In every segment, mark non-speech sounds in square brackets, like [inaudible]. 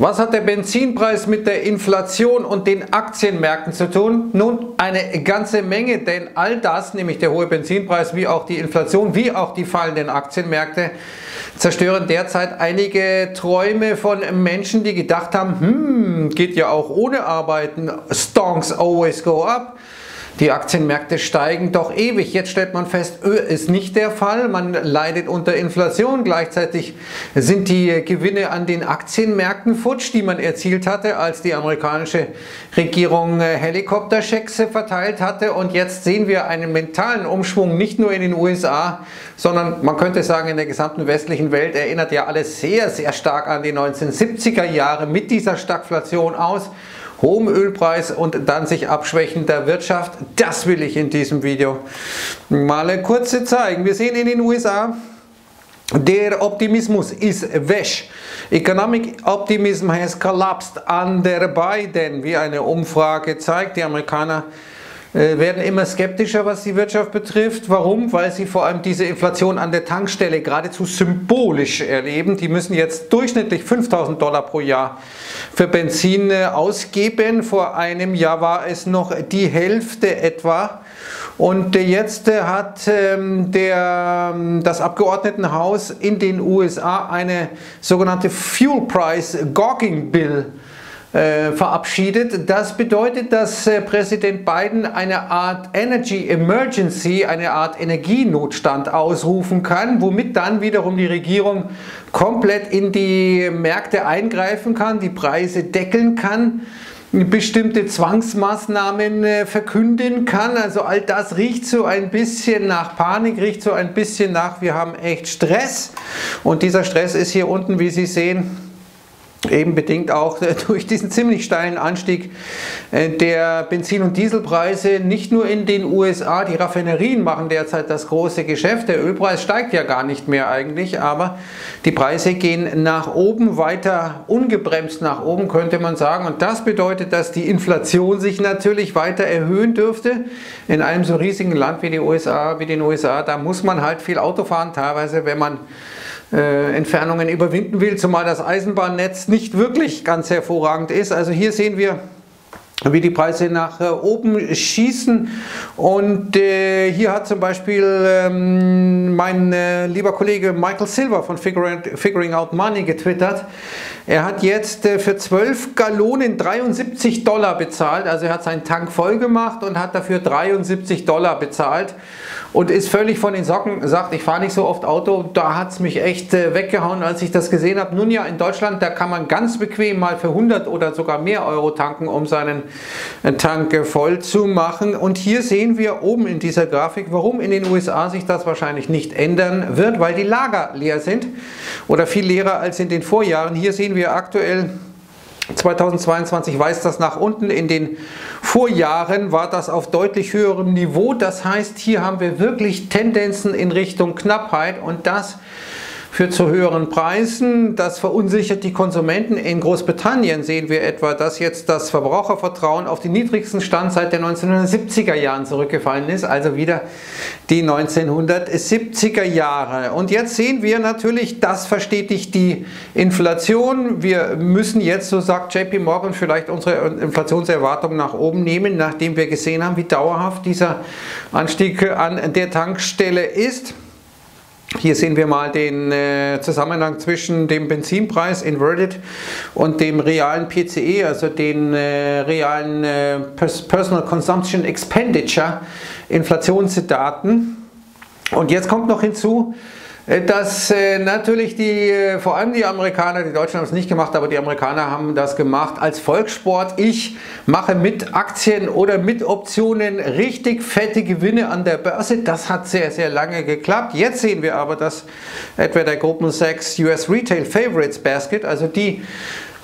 Was hat der Benzinpreis mit der Inflation und den Aktienmärkten zu tun? Nun, eine ganze Menge, denn all das, nämlich der hohe Benzinpreis, wie auch die Inflation, wie auch die fallenden Aktienmärkte, zerstören derzeit einige Träume von Menschen, die gedacht haben, hm, geht ja auch ohne Arbeiten, stonks always go up. Die Aktienmärkte steigen doch ewig. Jetzt stellt man fest, ist nicht der Fall. Man leidet unter Inflation. Gleichzeitig sind die Gewinne an den Aktienmärkten futsch, die man erzielt hatte, als die amerikanische Regierung äh, Helikopterschecks verteilt hatte. Und jetzt sehen wir einen mentalen Umschwung, nicht nur in den USA, sondern man könnte sagen, in der gesamten westlichen Welt erinnert ja alles sehr, sehr stark an die 1970er Jahre mit dieser Stagflation aus hohem Ölpreis und dann sich abschwächender Wirtschaft. Das will ich in diesem Video mal kurz zeigen. Wir sehen in den USA, der Optimismus ist weg. Economic Optimism has collapsed under Biden, wie eine Umfrage zeigt. Die Amerikaner werden immer skeptischer, was die Wirtschaft betrifft. Warum? Weil sie vor allem diese Inflation an der Tankstelle geradezu symbolisch erleben. Die müssen jetzt durchschnittlich 5000 Dollar pro Jahr für Benzin äh, ausgeben. Vor einem Jahr war es noch die Hälfte etwa. Und äh, jetzt hat ähm, der, ähm, das Abgeordnetenhaus in den USA eine sogenannte Fuel Price Gawking Bill äh, verabschiedet. Das bedeutet, dass äh, Präsident Biden eine Art Energy Emergency, eine Art Energienotstand ausrufen kann, womit dann wiederum die Regierung komplett in die Märkte eingreifen kann, die Preise deckeln kann bestimmte Zwangsmaßnahmen äh, verkünden kann. Also all das riecht so ein bisschen nach Panik, riecht so ein bisschen nach, wir haben echt Stress. Und dieser Stress ist hier unten, wie Sie sehen, eben bedingt auch [laughs] durch diesen ziemlich steilen Anstieg äh, der Benzin- und Dieselpreise, nicht nur in den USA, die Raffinerien machen derzeit das große Geschäft, der Ölpreis steigt ja gar nicht mehr eigentlich, aber die Preise gehen nach oben, weiter ungebremst nach oben könnte man sagen und das bedeutet, dass die Inflation sich natürlich weiter erhöhen dürfte. In einem so riesigen Land wie die USA, wie den USA, da muss man halt viel Auto fahren, teilweise wenn man äh, Entfernungen überwinden will, zumal das Eisenbahnnetz nicht wirklich ganz hervorragend ist. Also hier sehen wir wie die Preise nach äh, oben schießen. Und äh, hier hat zum Beispiel ähm, mein lieber Kollege Michael Silver von Figuring Out Money getwittert. Er hat jetzt äh, für 12 Gallonen 73 Dollar bezahlt. Also er hat seinen Tank voll gemacht und hat dafür 73 Dollar bezahlt und ist völlig von den Socken, sagt, ich fahre nicht so oft Auto, da hat es mich echt äh, weggehauen, als ich das gesehen habe. Nun ja, in Deutschland, da kann man ganz bequem mal für 100 oder sogar mehr Euro tanken, um seinen äh, Tank voll zu machen. Und hier sehen wir oben in dieser Grafik, warum in den USA sich das wahrscheinlich nicht ändern wird, weil die Lager leer sind oder viel leerer als in den Vorjahren. Hier sehen wir aktuell 2022 weist das nach unten. In den Vorjahren war das auf deutlich höherem Niveau. Das heißt, hier haben wir wirklich Tendenzen in Richtung Knappheit und das führt zu höheren Preisen. Das verunsichert die Konsumenten. In Großbritannien sehen wir etwa, dass jetzt das Verbrauchervertrauen auf den niedrigsten Stand seit den 1970er Jahren zurückgefallen ist, also wieder die 1970er Jahre. Und jetzt sehen wir natürlich, das verstetigt die Inflation. Wir müssen jetzt, so sagt JP Morgan, vielleicht unsere Inflationserwartung nach oben nehmen, nachdem wir gesehen haben, wie dauerhaft dieser Anstieg an der Tankstelle ist. Hier sehen wir mal den äh, Zusammenhang zwischen dem Benzinpreis inverted und dem realen PCE, also den äh, realen äh, Personal Consumption Expenditure Inflationsdaten. Und jetzt kommt noch hinzu, dass äh, natürlich die, äh, vor allem die Amerikaner, die Deutschen haben es nicht gemacht, aber die Amerikaner haben das gemacht als Volkssport. Ich mache mit Aktien oder mit Optionen richtig fette Gewinne an der Börse. Das hat sehr, sehr lange geklappt. Jetzt sehen wir aber, dass etwa der Goldman Sachs US Retail Favorites Basket, also die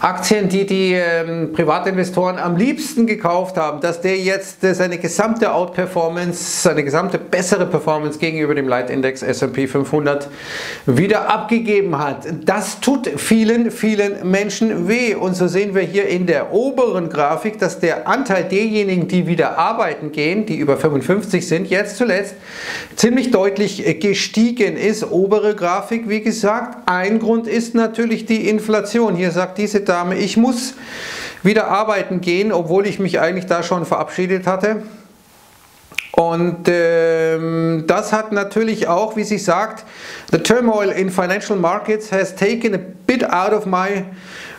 Aktien, die die ähm, Privatinvestoren am liebsten gekauft haben, dass der jetzt äh, seine gesamte Outperformance, seine gesamte bessere Performance gegenüber dem Leitindex S&P 500 wieder abgegeben hat. Das tut vielen, vielen Menschen weh. Und so sehen wir hier in der oberen Grafik, dass der Anteil derjenigen, die wieder arbeiten gehen, die über 55 sind, jetzt zuletzt ziemlich deutlich äh, gestiegen ist. Obere Grafik, wie gesagt, ein Grund ist natürlich die Inflation. Hier sagt diese Dame, ich muss wieder arbeiten gehen, obwohl ich mich eigentlich da schon verabschiedet hatte. Und ähm, das hat natürlich auch, wie sie sagt, the turmoil in financial markets has taken a bit out of my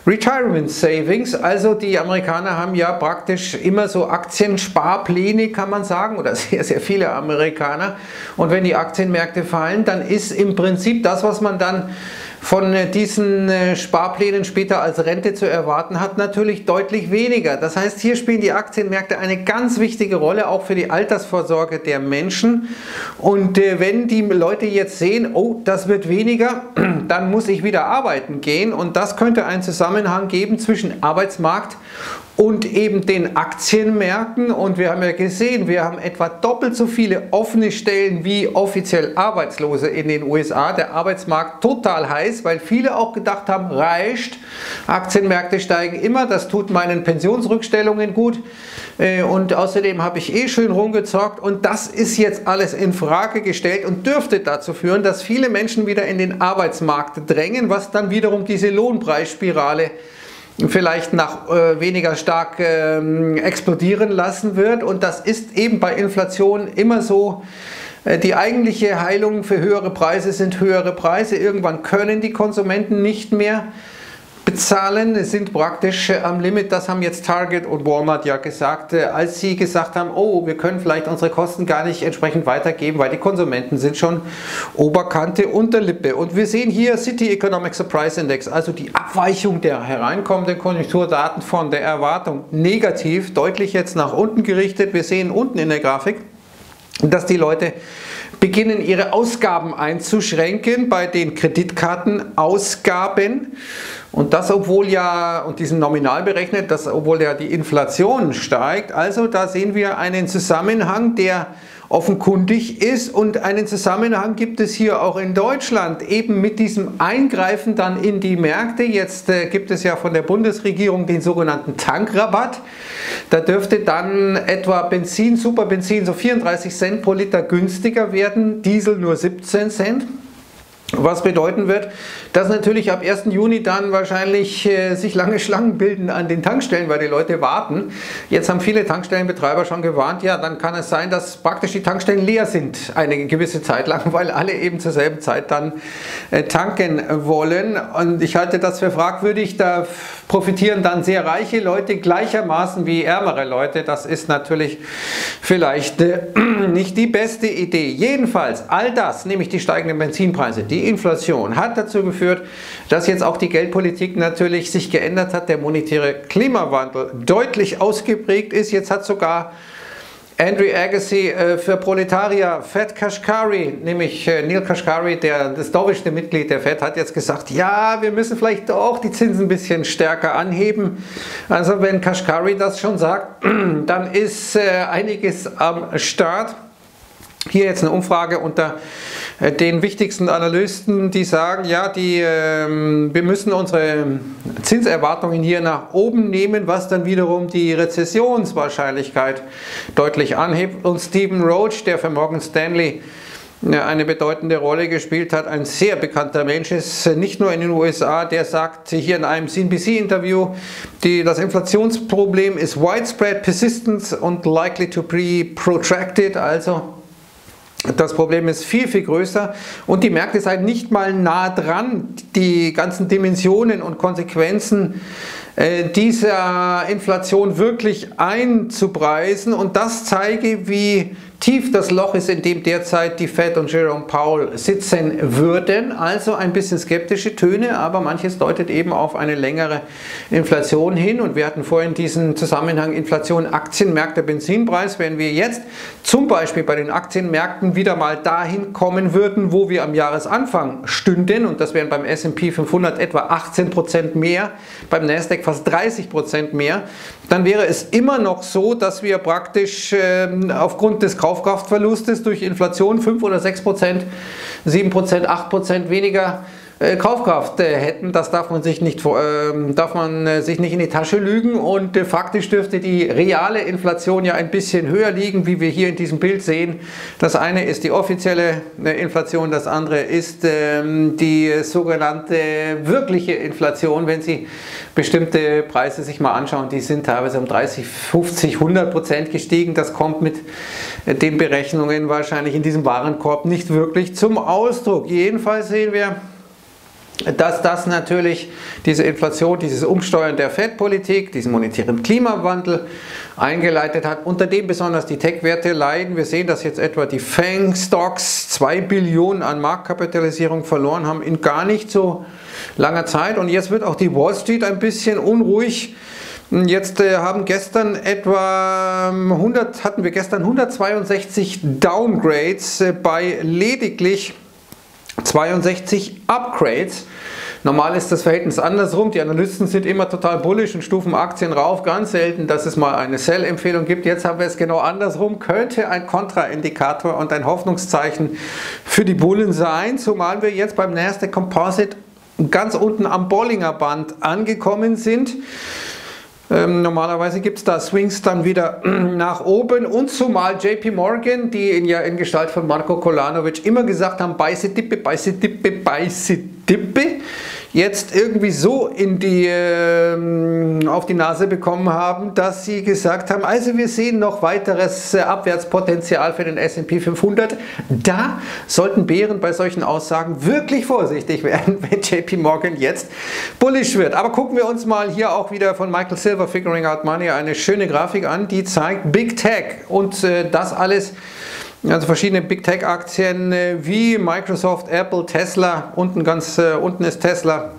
Retirement Savings, also die Amerikaner haben ja praktisch immer so Aktiensparpläne, kann man sagen, oder [laughs] sehr, sehr viele Amerikaner. Und wenn die Aktienmärkte fallen, dann ist im Prinzip das, was man dann von äh, diesen äh, Sparplänen später als Rente zu erwarten hat, natürlich deutlich weniger. Das heißt, hier spielen die Aktienmärkte eine ganz wichtige Rolle, auch für die Altersvorsorge der Menschen. Und äh, wenn die Leute jetzt sehen, oh, das wird weniger, [clears throat] dann muss ich wieder arbeiten gehen. Und das könnte einen Zusammenhang geben zwischen Arbeitsmarkt und eben den Aktienmärkten. Und wir haben ja gesehen, wir haben etwa doppelt so viele offene Stellen wie offiziell Arbeitslose in den USA. Der Arbeitsmarkt total heiß, weil viele auch gedacht haben, reicht. Aktienmärkte steigen immer, das tut meinen Pensionsrückstellungen gut. Äh, und außerdem habe ich eh schön rumgezockt und das ist jetzt alles in Frage gestellt und dürfte dazu führen, dass viele Menschen wieder in den Arbeitsmarkt drängen, was dann wiederum diese Lohnpreisspirale vielleicht nach äh, weniger stark äh, explodieren lassen wird. Und das ist eben bei Inflation immer so. Äh, die eigentliche Heilung für höhere Preise sind höhere Preise. Irgendwann können die Konsumenten nicht mehr bezahlen, sind praktisch äh, am Limit. Das haben jetzt Target und Walmart ja gesagt, äh, als sie gesagt haben, oh, wir können vielleicht unsere Kosten gar nicht entsprechend weitergeben, weil die Konsumenten sind schon Oberkante, Unterlippe. Und wir sehen hier City Economic Surprise Index, also die Abweichung der hereinkommenden Konjunkturdaten von der Erwartung negativ, deutlich jetzt nach unten gerichtet. Wir sehen unten in der Grafik, dass die Leute beginnen ihre Ausgaben einzuschränken bei den Kreditkartenausgaben. Und das, obwohl ja, und diesen nominal berechnet, das, obwohl ja die Inflation steigt. Also da sehen wir einen Zusammenhang, der offenkundig ist und einen Zusammenhang gibt es hier auch in Deutschland, eben mit diesem Eingreifen dann in die Märkte. Jetzt äh, gibt es ja von der Bundesregierung den sogenannten Tankrabatt. Da dürfte dann etwa Benzin, Superbenzin so 34 Cent pro Liter günstiger werden, Diesel nur 17 Cent. Was bedeuten wird, dass natürlich ab 1. Juni dann wahrscheinlich äh, sich lange Schlangen bilden an den Tankstellen, weil die Leute warten. Jetzt haben viele Tankstellenbetreiber schon gewarnt, ja, dann kann es sein, dass praktisch die Tankstellen leer sind eine gewisse Zeit lang, [laughs] weil alle eben zur selben Zeit dann äh, tanken wollen. Und ich halte das für fragwürdig. Da profitieren dann sehr reiche Leute gleichermaßen wie ärmere Leute. Das ist natürlich vielleicht äh, [clears throat] nicht die beste Idee. Jedenfalls, all das, nämlich die steigenden Benzinpreise, die Inflation, hat dazu geführt, dass jetzt auch die Geldpolitik natürlich sich geändert hat, der monetäre Klimawandel deutlich ausgeprägt ist. Jetzt hat sogar Andrew Agassi äh, für Proletarier, Fed Kashkari, nämlich äh, Neil Kashkari, der, das dovischste Mitglied der Fed, hat jetzt gesagt, ja, wir müssen vielleicht auch die Zinsen ein bisschen stärker anheben. Also wenn Kashkari das schon sagt, [clears throat] dann ist äh, einiges am Start. Hier jetzt eine Umfrage unter äh, den wichtigsten Analysten, die sagen, ja, die, äh, wir müssen unsere Zinserwartungen hier nach oben nehmen, was dann wiederum die Rezessionswahrscheinlichkeit deutlich anhebt. Und Stephen Roach, der für Morgan Stanley äh, eine bedeutende Rolle gespielt hat, ein sehr bekannter Mensch ist, äh, nicht nur in den USA, der sagt hier in einem CNBC-Interview, das Inflationsproblem ist widespread, persistent und likely to be protracted, also das Problem ist viel, viel größer. Und die Märkte seien nicht mal nah dran, die ganzen Dimensionen und Konsequenzen äh, dieser Inflation wirklich einzupreisen. Und das zeige, wie tief das Loch ist, in dem derzeit die Fed und Jerome Powell sitzen würden. Also ein bisschen skeptische Töne, aber manches deutet eben auf eine längere Inflation hin. Und wir hatten vorhin diesen Zusammenhang Inflation, Aktienmärkte, Benzinpreis. Wenn wir jetzt zum Beispiel bei den Aktienmärkten wieder mal dahin kommen würden, wo wir am Jahresanfang stünden, und das wären beim S&P 500 etwa 18% mehr, beim Nasdaq fast 30% mehr, dann wäre es immer noch so, dass wir praktisch äh, aufgrund des Kaufkraftverlustes durch Inflation 5 oder 6 Prozent, 7 Prozent, 8 Prozent weniger Kaufkraft äh, hätten. Das darf man sich nicht, äh, darf man äh, sich nicht in die Tasche lügen und faktisch dürfte die reale Inflation ja ein bisschen höher liegen, wie wir hier in diesem Bild sehen. Das eine ist die offizielle Inflation, das andere ist ähm, die sogenannte wirkliche Inflation. Wenn Sie bestimmte Preise sich mal anschauen, die sind teilweise um 30, 50, 100 Prozent gestiegen. Das kommt mit den Berechnungen wahrscheinlich in diesem Warenkorb nicht wirklich zum Ausdruck. Jedenfalls sehen wir, dass das natürlich diese Inflation, dieses Umsteuern der Fettpolitik, diesen monetären Klimawandel eingeleitet hat, unter dem besonders die Tech-Werte leiden. Wir sehen, dass jetzt etwa die Fang-Stocks 2 Billionen an Marktkapitalisierung verloren haben in gar nicht so langer Zeit. Und jetzt wird auch die Wall Street ein bisschen unruhig. Jetzt äh, haben gestern etwa 100, hatten wir gestern 162 Downgrades äh, bei lediglich 62 Upgrades. Normal ist das Verhältnis andersrum. Die Analysten sind immer total bullish und stufen Aktien rauf. Ganz selten, dass es mal eine Sell-Empfehlung gibt. Jetzt haben wir es genau andersrum. Könnte ein Kontraindikator und ein Hoffnungszeichen für die Bullen sein. Zumal wir jetzt beim Nasdaq Composite ganz unten am Bollinger Band angekommen sind. Ähm, normalerweise gibt es da Swings dann wieder [clears throat] nach oben und zumal JP Morgan, die in, ja in Gestalt von Marco Kolanovic immer gesagt haben, beiße Dippe, beiße Dippe, beiße Dippe, jetzt irgendwie so in die, äh, auf die Nase bekommen haben, dass sie gesagt haben, also wir sehen noch weiteres äh, Abwärtspotenzial für den S&P 500. Da sollten Bären bei solchen Aussagen wirklich vorsichtig [laughs] werden, wenn JP Morgan jetzt bullish wird. Aber gucken wir uns mal hier auch wieder von Michael Silver Figuring Out Money eine schöne Grafik an, die zeigt Big Tech und äh, das alles also verschiedene Big Tech Aktien äh, wie Microsoft, Apple, Tesla, unten ganz äh, unten ist Tesla,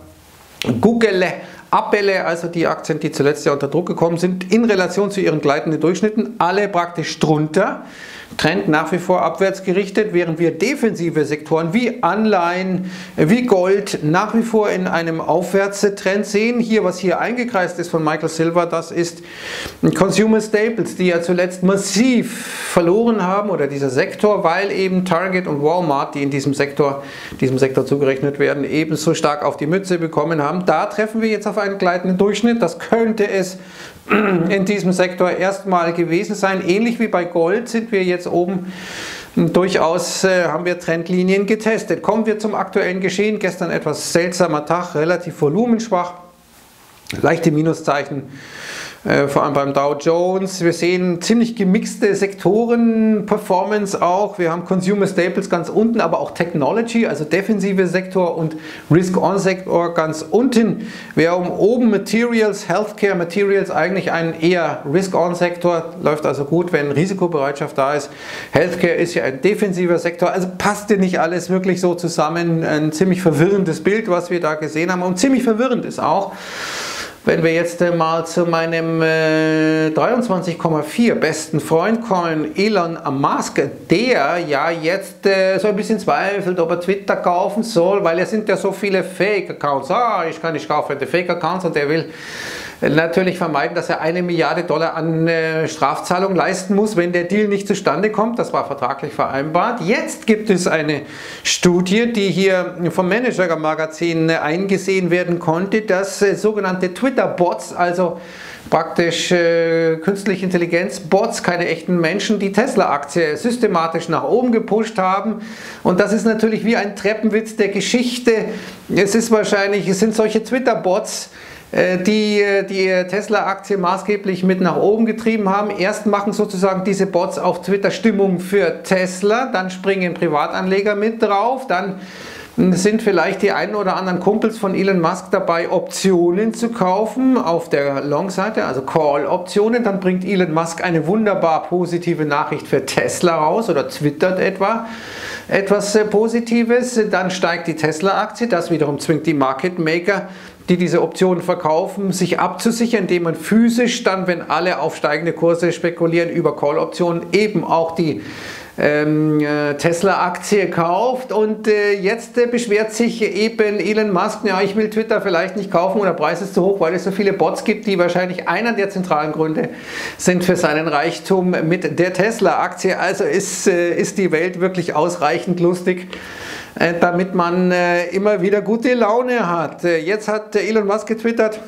Google, Apple, also die Aktien, die zuletzt ja unter Druck gekommen sind, in Relation zu ihren gleitenden Durchschnitten, alle praktisch drunter. Trend nach wie vor abwärts gerichtet, während wir defensive Sektoren wie Anleihen, wie Gold nach wie vor in einem Aufwärtstrend sehen. Hier, was hier eingekreist ist von Michael Silver, das ist Consumer Staples, die ja zuletzt massiv verloren haben oder dieser Sektor, weil eben Target und Walmart, die in diesem Sektor, diesem Sektor zugerechnet werden, ebenso stark auf die Mütze bekommen haben. Da treffen wir jetzt auf einen gleitenden Durchschnitt. Das könnte es in diesem Sektor erstmal gewesen sein. Ähnlich wie bei Gold sind wir jetzt oben durchaus äh, haben wir Trendlinien getestet. Kommen wir zum aktuellen Geschehen. Gestern etwas seltsamer Tag, relativ volumenschwach, leichte Minuszeichen vor allem beim Dow Jones. Wir sehen ziemlich gemixte Sektoren-Performance auch. Wir haben Consumer Staples ganz unten, aber auch Technology, also defensive Sektor und Risk-On-Sektor ganz unten. Wir haben oben Materials, Healthcare Materials, eigentlich ein eher Risk-On-Sektor, läuft also gut, wenn Risikobereitschaft da ist. Healthcare ist ja ein defensiver Sektor, also passt dir nicht alles wirklich so zusammen. Ein ziemlich verwirrendes Bild, was wir da gesehen haben und ziemlich verwirrend ist auch, wenn wir jetzt äh, mal zu meinem äh, 23,4 besten Freund kommen, Elon Musk, der ja jetzt äh, so ein bisschen zweifelt, ob er Twitter kaufen soll, weil es sind ja so viele Fake-Accounts. Ah, ich kann nicht kaufen, die Fake-Accounts und der will natürlich vermeiden, dass er eine Milliarde Dollar an äh, Strafzahlung leisten muss, wenn der Deal nicht zustande kommt. Das war vertraglich vereinbart. Jetzt gibt es eine Studie, die hier vom Manager Magazin eingesehen werden konnte, dass äh, sogenannte Twitter-Bots, also praktisch äh, künstliche Intelligenz, Bots, keine echten Menschen, die Tesla-Aktie systematisch nach oben gepusht haben. Und das ist natürlich wie ein Treppenwitz der Geschichte. Es ist wahrscheinlich, es sind solche Twitter-Bots, äh, die äh, die Tesla-Aktie maßgeblich mit nach oben getrieben haben. Erst machen sozusagen diese Bots auf Twitter Stimmung für Tesla, dann springen Privatanleger mit drauf, dann sind vielleicht die einen oder anderen Kumpels von Elon Musk dabei, Optionen zu kaufen auf der Long-Seite, also Call-Optionen. Dann bringt Elon Musk eine wunderbar positive Nachricht für Tesla raus oder twittert etwa etwas äh, Positives. Dann steigt die Tesla-Aktie. Das wiederum zwingt die Market Maker die diese Optionen verkaufen, sich abzusichern, indem man physisch dann, wenn alle auf steigende Kurse spekulieren, über Call-Optionen eben auch die Tesla-Aktie kauft und äh, jetzt äh, beschwert sich eben Elon Musk, ja, ich will Twitter vielleicht nicht kaufen oder Preis ist zu hoch, weil es so viele Bots gibt, die wahrscheinlich einer der zentralen Gründe sind für seinen Reichtum mit der Tesla-Aktie. Also ist, äh, ist die Welt wirklich ausreichend lustig damit man immer wieder gute Laune hat. Jetzt hat Elon Musk getwittert,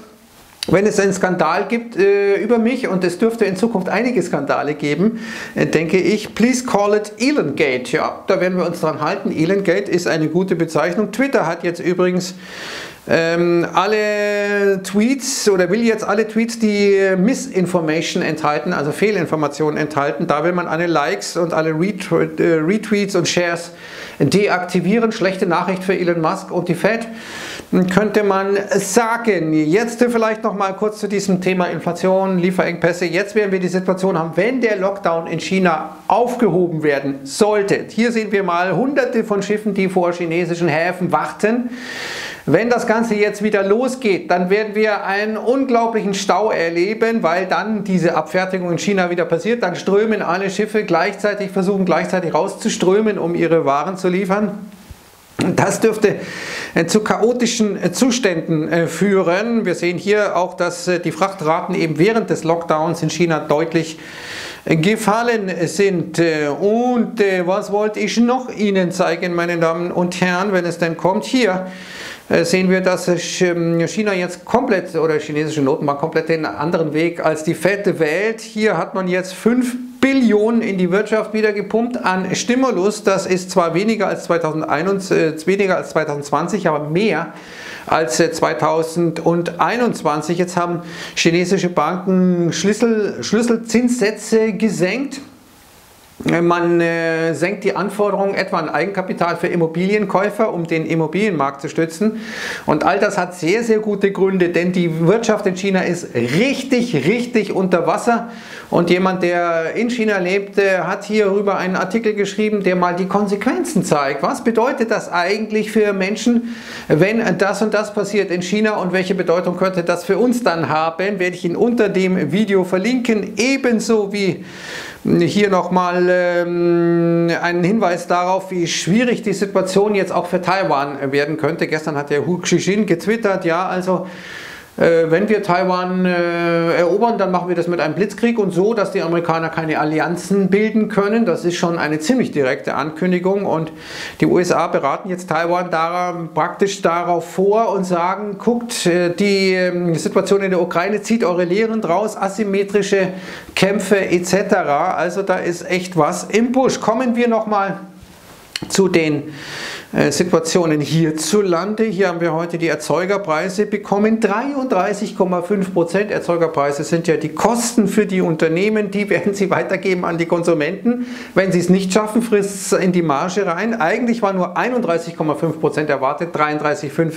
wenn es einen Skandal gibt äh, über mich, und es dürfte in Zukunft einige Skandale geben, äh, denke ich, please call it Elongate. Ja, da werden wir uns dran halten. Elongate ist eine gute Bezeichnung. Twitter hat jetzt übrigens ähm, alle Tweets oder will jetzt alle Tweets, die Misinformation enthalten, also Fehlinformationen enthalten, da will man alle Likes und alle äh, Retweets und Shares deaktivieren. Schlechte Nachricht für Elon Musk und die Fed könnte man sagen. Jetzt vielleicht noch mal kurz zu diesem Thema Inflation, Lieferengpässe. Jetzt werden wir die Situation haben, wenn der Lockdown in China aufgehoben werden sollte. Hier sehen wir mal hunderte von Schiffen, die vor chinesischen Häfen warten. Wenn das Ganze jetzt wieder losgeht, dann werden wir einen unglaublichen Stau erleben, weil dann diese Abfertigung in China wieder passiert. Dann strömen alle Schiffe gleichzeitig, versuchen gleichzeitig rauszuströmen, um ihre Waren zu liefern. Das dürfte äh, zu chaotischen äh, Zuständen äh, führen. Wir sehen hier auch, dass die Frachtraten eben während des Lockdowns in China deutlich gefallen sind. Und was wollte ich noch Ihnen zeigen, meine Damen und Herren, wenn es denn kommt? Hier sehen wir, dass ähm, China jetzt komplett oder chinesische Notenbank komplett den anderen Weg als die Fed wählt. Hier hat man jetzt fünf Billionen in die Wirtschaft wieder gepumpt an Stimulus. Das ist zwar weniger als, 2021, äh, weniger als 2020, aber mehr als 2021. Jetzt haben chinesische Banken Schlüssel, Schlüsselzinssätze gesenkt. Man äh, senkt die Anforderungen etwa an Eigenkapital für Immobilienkäufer, um den Immobilienmarkt zu stützen. Und all das hat sehr, sehr gute Gründe, denn die Wirtschaft in China ist richtig, richtig unter Wasser. Und jemand, der in China lebt, hat hierüber einen Artikel geschrieben, der mal die Konsequenzen zeigt. Was bedeutet das eigentlich für Menschen, wenn das und das passiert in China und welche Bedeutung könnte das für uns dann haben? Werde ich Ihnen unter dem Video verlinken, ebenso wie hier nochmal ähm, einen Hinweis darauf, wie schwierig die Situation jetzt auch für Taiwan werden könnte. Gestern hat der Hu Xixin getwittert, ja, also äh, wenn wir Taiwan äh, erobern, dann machen wir das mit einem Blitzkrieg und so, dass die Amerikaner keine Allianzen bilden können. Das ist schon eine ziemlich direkte Ankündigung und die USA beraten jetzt Taiwan daran, praktisch darauf vor und sagen, guckt, äh, die ähm, Situation in der Ukraine zieht eure Lehren draus, asymmetrische Kämpfe etc. Also da ist echt was im Busch. Kommen wir nochmal zu den äh, Situationen hierzulande. Hier haben wir heute die Erzeugerpreise bekommen. 33,5 Prozent Erzeugerpreise sind ja die Kosten für die Unternehmen. Die werden sie weitergeben an die Konsumenten. Wenn sie es nicht schaffen, frisst es in die Marge rein. Eigentlich war nur 31,5 Prozent erwartet. 33,5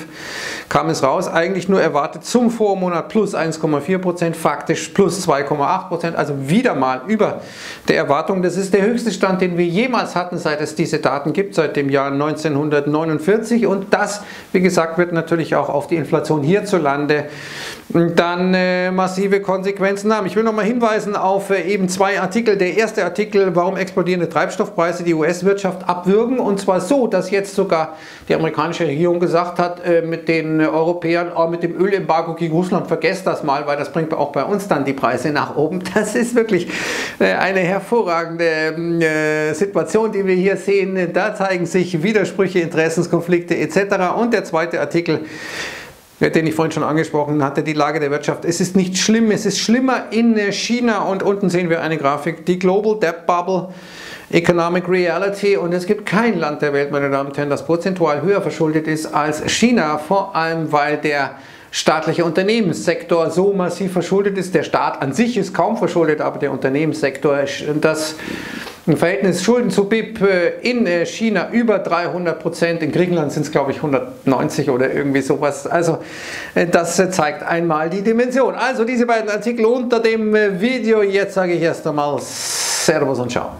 kam es raus. Eigentlich nur erwartet zum Vormonat plus 1,4 Prozent, faktisch plus 2,8 Prozent. Also wieder mal über der Erwartung. Das ist der höchste Stand, den wir jemals hatten, seit es diese Daten gibt, seit dem Jahr 1900. 1949 und das, wie gesagt, wird natürlich auch auf die Inflation hierzulande dann äh, massive Konsequenzen haben. Ich will nochmal hinweisen auf äh, eben zwei Artikel. Der erste Artikel, warum explodierende Treibstoffpreise die US-Wirtschaft abwürgen und zwar so, dass jetzt sogar die amerikanische Regierung gesagt hat, äh, mit den Europäern, oh, mit dem Ölembargo gegen Russland, vergesst das mal, weil das bringt auch bei uns dann die Preise nach oben. [laughs] Das ist wirklich äh, eine hervorragende äh, Situation, die wir hier sehen. Da zeigen sich Widersprüche, Interessenskonflikte etc. Und der zweite Artikel, den ich vorhin schon angesprochen hatte, die Lage der Wirtschaft. Es ist nicht schlimm, es ist schlimmer in China und unten sehen wir eine Grafik, die Global Debt Bubble. Economic Reality und es gibt kein Land der Welt, meine Damen und Herren, das prozentual höher verschuldet ist als China, vor allem weil der staatliche Unternehmenssektor so massiv verschuldet ist. Der Staat an sich ist kaum verschuldet, aber der Unternehmenssektor, das im Verhältnis Schulden zu BIP äh, in äh, China über 300 Prozent, in Griechenland sind es glaube ich 190 oder irgendwie sowas. Also äh, das zeigt einmal die Dimension. Also diese beiden Artikel unter dem Video. Jetzt sage ich erst einmal Servus und Ciao.